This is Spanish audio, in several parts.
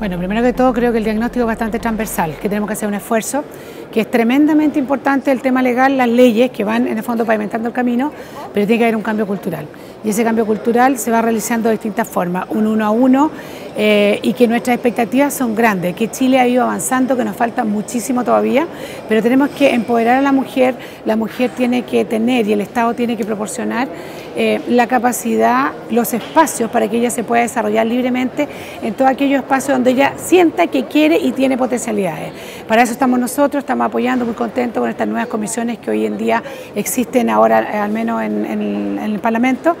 Bueno, primero que todo creo que el diagnóstico es bastante transversal, que tenemos que hacer un esfuerzo, que es tremendamente importante el tema legal, las leyes que van en el fondo pavimentando el camino, pero tiene que haber un cambio cultural. Y ese cambio cultural se va realizando de distintas formas, un uno a uno, eh, y que nuestras expectativas son grandes, que Chile ha ido avanzando, que nos falta muchísimo todavía, pero tenemos que empoderar a la mujer, la mujer tiene que tener y el Estado tiene que proporcionar eh, la capacidad, los espacios para que ella se pueda desarrollar libremente en todos aquellos espacios donde ella sienta que quiere y tiene potencialidades. Para eso estamos nosotros, estamos apoyando, muy contentos con estas nuevas comisiones que hoy en día existen ahora, al menos en el Parlamento,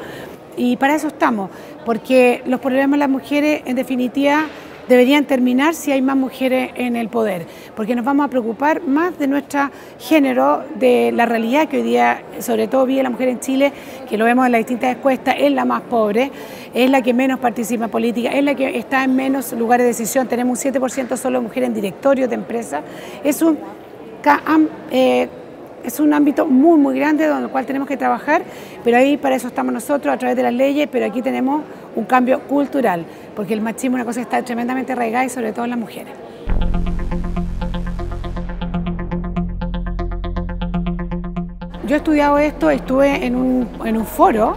y para eso estamos, porque los problemas de las mujeres, en definitiva, deberían terminar si hay más mujeres en el poder, porque nos vamos a preocupar más de nuestro género, de la realidad que hoy día, sobre todo vive la mujer en Chile, que lo vemos en las distintas encuestas, es la más pobre, es la que menos participa en política, es la que está en menos lugares de decisión, tenemos un 7% solo de mujeres en directorios de empresas, es un eh, es un ámbito muy, muy grande donde el cual tenemos que trabajar, pero ahí para eso estamos nosotros a través de las leyes, pero aquí tenemos un cambio cultural, porque el machismo es una cosa que está tremendamente arraigada y sobre todo en las mujeres. Yo he estudiado esto, estuve en un, en un foro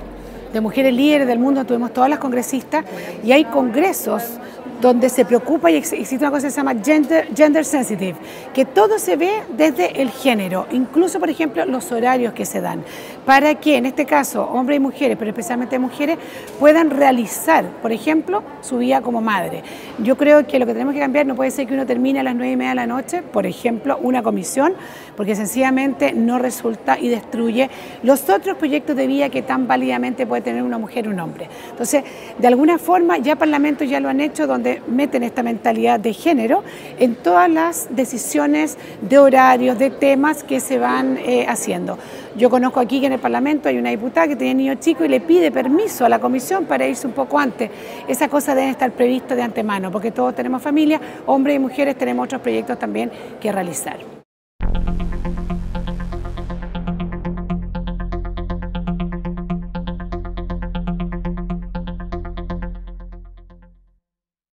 de mujeres líderes del mundo, tuvimos todas las congresistas y hay congresos donde se preocupa y existe una cosa que se llama gender, gender sensitive, que todo se ve desde el género, incluso por ejemplo los horarios que se dan, para que en este caso hombres y mujeres, pero especialmente mujeres, puedan realizar, por ejemplo, su vida como madre. Yo creo que lo que tenemos que cambiar no puede ser que uno termine a las nueve y media de la noche, por ejemplo, una comisión, porque sencillamente no resulta y destruye los otros proyectos de vida que tan válidamente puede tener una mujer o un hombre. Entonces, de alguna forma ya parlamentos ya lo han hecho donde meten esta mentalidad de género en todas las decisiones de horarios, de temas que se van eh, haciendo. Yo conozco aquí que en el Parlamento hay una diputada que tiene niño chico y le pide permiso a la comisión para irse un poco antes. Esa cosa debe estar prevista de antemano, porque todos tenemos familia, hombres y mujeres tenemos otros proyectos también que realizar.